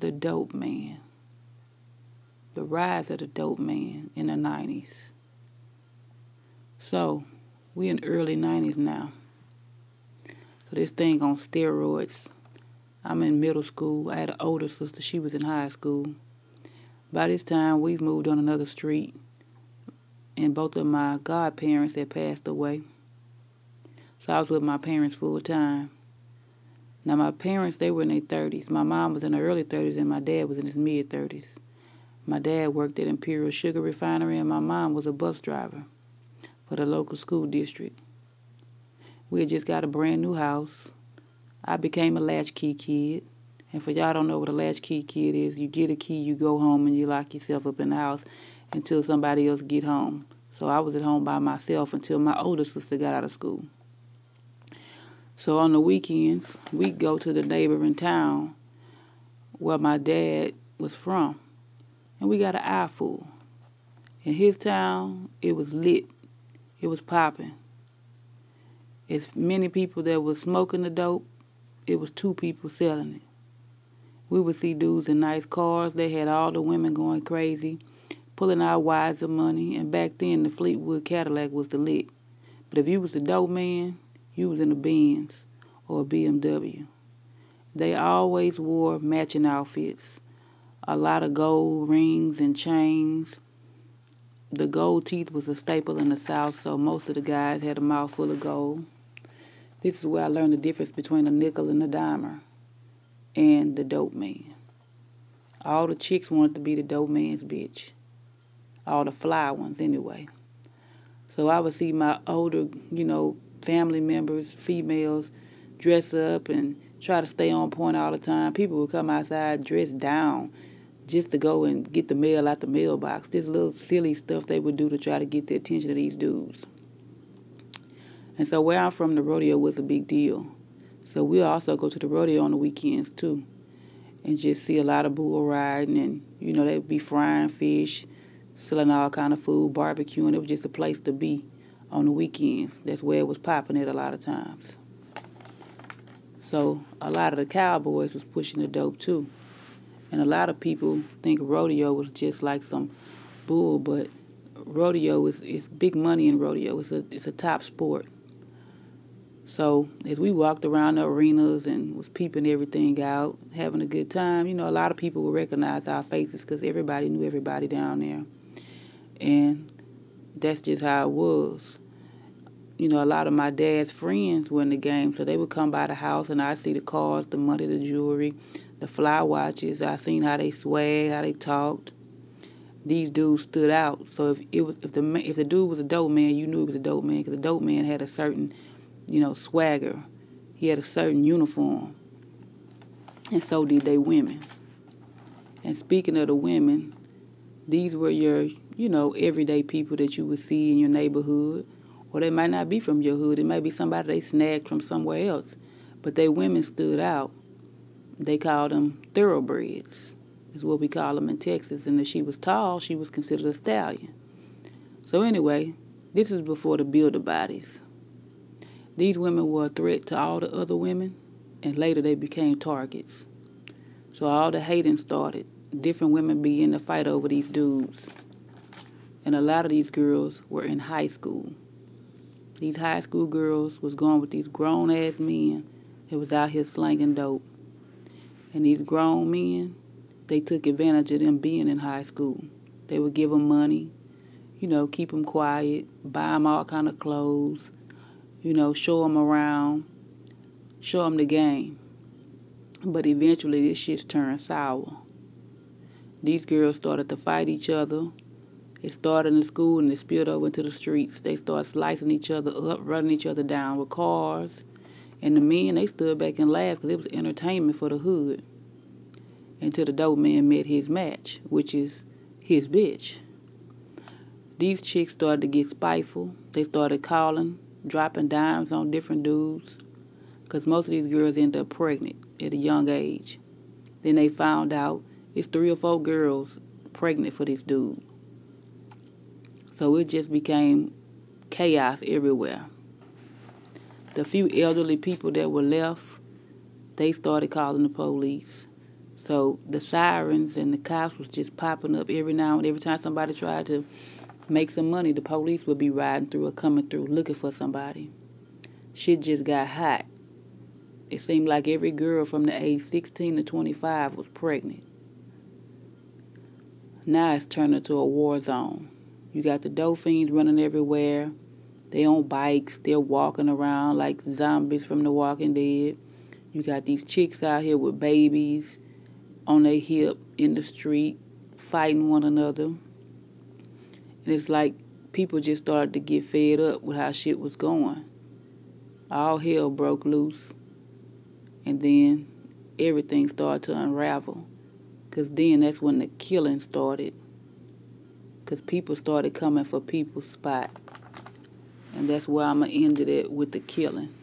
the dope man. The rise of the dope man in the 90s. So, we in early 90s now. So this thing on steroids. I'm in middle school. I had an older sister. She was in high school. By this time, we've moved on another street. And both of my godparents had passed away. So I was with my parents full time. Now my parents, they were in their 30s. My mom was in her early 30s and my dad was in his mid 30s. My dad worked at Imperial Sugar Refinery and my mom was a bus driver for the local school district. We had just got a brand new house. I became a latchkey kid. And for y'all don't know what a latchkey kid is, you get a key, you go home and you lock yourself up in the house until somebody else get home. So I was at home by myself until my older sister got out of school. So on the weekends, we'd go to the neighboring town where my dad was from. And we got an eye full. In his town, it was lit. It was popping. As many people that was smoking the dope, it was two people selling it. We would see dudes in nice cars. They had all the women going crazy, pulling out wads of money. And back then, the Fleetwood Cadillac was the lit. But if you was the dope man, in a Benz or a BMW. They always wore matching outfits. A lot of gold rings and chains. The gold teeth was a staple in the South, so most of the guys had a mouth full of gold. This is where I learned the difference between a nickel and a dimer and the dope man. All the chicks wanted to be the dope man's bitch. All the fly ones, anyway. So I would see my older, you know, family members, females, dress up and try to stay on point all the time. People would come outside dressed down just to go and get the mail out the mailbox. This little silly stuff they would do to try to get the attention of these dudes. And so where I'm from, the rodeo was a big deal. So we also go to the rodeo on the weekends too, and just see a lot of bull riding, and you know they'd be frying fish, selling all kind of food, barbecuing. It was just a place to be on the weekends. That's where it was popping at a lot of times. So a lot of the cowboys was pushing the dope too. And a lot of people think rodeo was just like some bull, but rodeo is, is big money in rodeo. It's a it's a top sport. So as we walked around the arenas and was peeping everything out, having a good time, you know, a lot of people would recognize our faces because everybody knew everybody down there. And that's just how it was. You know, a lot of my dad's friends were in the game, so they would come by the house and I'd see the cars, the money, the jewelry, the fly watches. I seen how they swag, how they talked. These dudes stood out. So if it was if the if the dude was a dope man, you knew he was a dope man because the dope man had a certain, you know, swagger. He had a certain uniform. And so did they women. And speaking of the women, these were your you know, everyday people that you would see in your neighborhood. Or they might not be from your hood. It might be somebody they snagged from somewhere else. But they women stood out. They called them thoroughbreds, is what we call them in Texas. And if she was tall, she was considered a stallion. So anyway, this is before the builder bodies. These women were a threat to all the other women, and later they became targets. So all the hating started. Different women began to fight over these dudes and a lot of these girls were in high school. These high school girls was going with these grown ass men that was out here slanging dope. And these grown men, they took advantage of them being in high school. They would give them money, you know, keep them quiet, buy them all kind of clothes, you know, show them around, show them the game. But eventually this shit turned sour. These girls started to fight each other it started in the school and it spilled over into the streets. They started slicing each other up, running each other down with cars. And the men, they stood back and laughed because it was entertainment for the hood. Until the dope man met his match, which is his bitch. These chicks started to get spiteful. They started calling, dropping dimes on different dudes. Because most of these girls end up pregnant at a young age. Then they found out it's three or four girls pregnant for this dude. So it just became chaos everywhere. The few elderly people that were left, they started calling the police. So the sirens and the cops was just popping up every now and every time somebody tried to make some money, the police would be riding through or coming through looking for somebody. Shit just got hot. It seemed like every girl from the age 16 to 25 was pregnant. Now it's turned into a war zone. You got the dolphins running everywhere. They on bikes. They're walking around like zombies from The Walking Dead. You got these chicks out here with babies on their hip in the street fighting one another. And it's like people just started to get fed up with how shit was going. All hell broke loose. And then everything started to unravel. Because then that's when the killing started. Because people started coming for people's spot. And that's where I'm going to end it with the killing.